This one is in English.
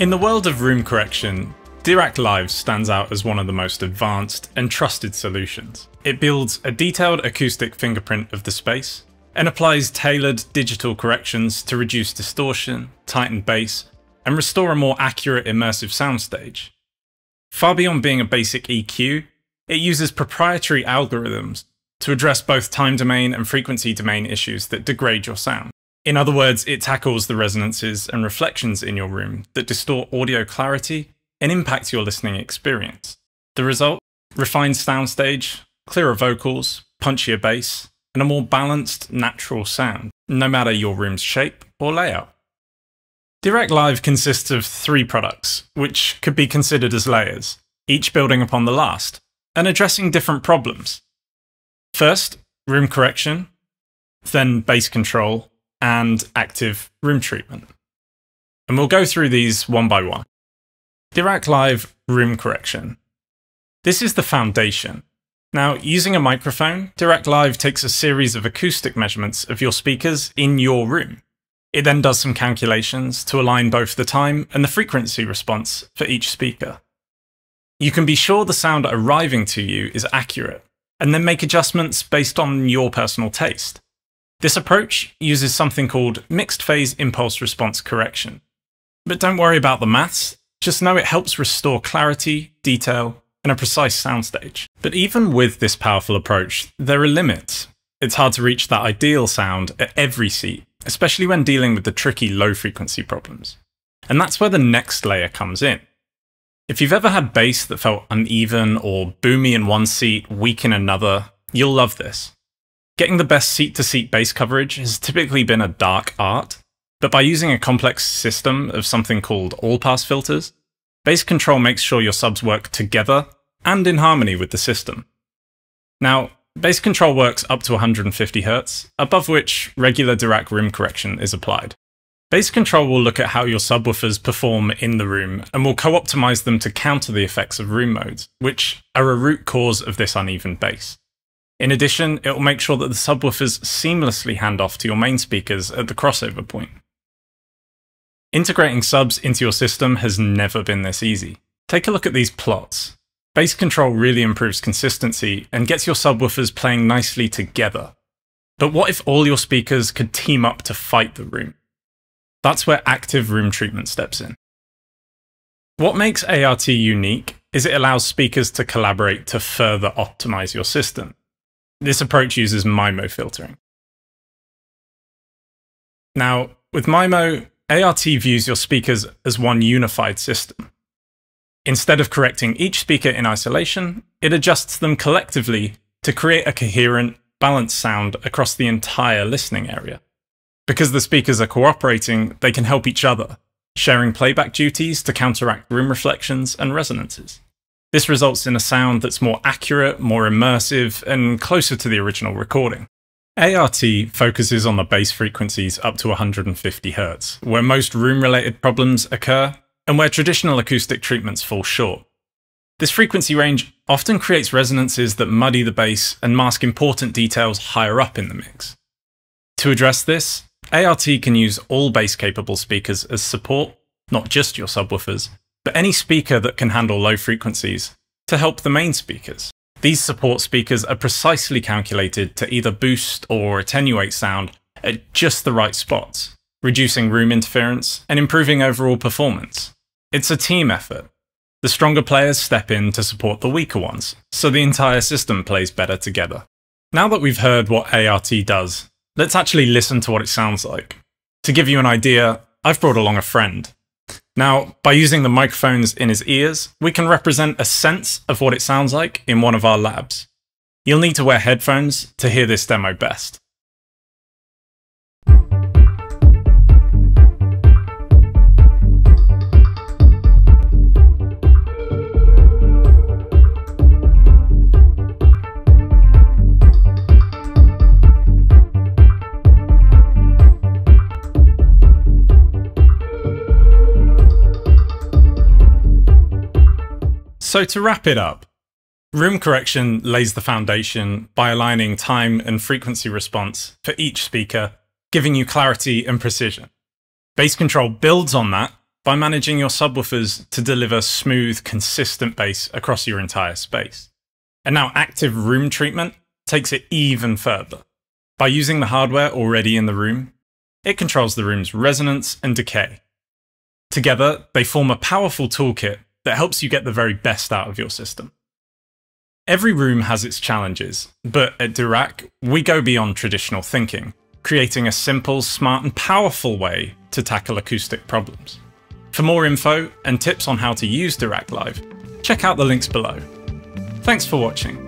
In the world of room correction, Dirac Live stands out as one of the most advanced and trusted solutions. It builds a detailed acoustic fingerprint of the space and applies tailored digital corrections to reduce distortion, tighten bass, and restore a more accurate immersive soundstage. Far beyond being a basic EQ, it uses proprietary algorithms to address both time domain and frequency domain issues that degrade your sound. In other words, it tackles the resonances and reflections in your room that distort audio clarity and impact your listening experience. The result? Refined soundstage, clearer vocals, punchier bass, and a more balanced, natural sound, no matter your room's shape or layout. Dirac Live consists of three products, which could be considered as layers, each building upon the last, and addressing different problems. First, room correction, then bass control, and active room treatment. And we'll go through these one by one. Dirac Live Room Correction. This is the foundation. Now, using a microphone, Dirac Live takes a series of acoustic measurements of your speakers in your room. It then does some calculations to align both the time and the frequency response for each speaker. You can be sure the sound arriving to you is accurate, and then make adjustments based on your personal taste. This approach uses something called mixed phase impulse response correction. But don't worry about the maths, just know it helps restore clarity, detail, and a precise soundstage. But even with this powerful approach, there are limits. It's hard to reach that ideal sound at every seat, especially when dealing with the tricky low frequency problems. And that's where the next layer comes in. If you've ever had bass that felt uneven or boomy in one seat, weak in another, you'll love this. Getting the best seat to seat bass coverage has typically been a dark art, but by using a complex system of something called all pass filters, bass control makes sure your subs work together and in harmony with the system. Now, Bass control works up to 150 Hz, above which regular Dirac room correction is applied. Bass control will look at how your subwoofers perform in the room and will co-optimize them to counter the effects of room modes, which are a root cause of this uneven bass. In addition, it will make sure that the subwoofers seamlessly hand off to your main speakers at the crossover point. Integrating subs into your system has never been this easy. Take a look at these plots. Bass control really improves consistency and gets your subwoofers playing nicely together. But what if all your speakers could team up to fight the room? That's where active room treatment steps in. What makes ART unique is it allows speakers to collaborate to further optimize your system. This approach uses MIMO filtering. Now, with MIMO, ART views your speakers as one unified system. Instead of correcting each speaker in isolation, it adjusts them collectively to create a coherent, balanced sound across the entire listening area. Because the speakers are cooperating, they can help each other, sharing playback duties to counteract room reflections and resonances. This results in a sound that's more accurate, more immersive, and closer to the original recording. ART focuses on the bass frequencies up to 150 Hz, where most room related problems occur and where traditional acoustic treatments fall short. This frequency range often creates resonances that muddy the bass and mask important details higher up in the mix. To address this, ART can use all bass capable speakers as support, not just your subwoofers, but any speaker that can handle low frequencies to help the main speakers. These support speakers are precisely calculated to either boost or attenuate sound at just the right spots, reducing room interference and improving overall performance. It's a team effort. The stronger players step in to support the weaker ones, so the entire system plays better together. Now that we've heard what ART does, let's actually listen to what it sounds like. To give you an idea, I've brought along a friend. Now, by using the microphones in his ears, we can represent a sense of what it sounds like in one of our labs. You'll need to wear headphones to hear this demo best. So, to wrap it up, room correction lays the foundation by aligning time and frequency response for each speaker, giving you clarity and precision. Bass control builds on that by managing your subwoofers to deliver smooth, consistent bass across your entire space. And now active room treatment takes it even further. By using the hardware already in the room, it controls the room's resonance and decay. Together, they form a powerful toolkit that helps you get the very best out of your system. Every room has its challenges, but at Dirac, we go beyond traditional thinking, creating a simple, smart, and powerful way to tackle acoustic problems. For more info and tips on how to use Dirac Live, check out the links below. Thanks for watching.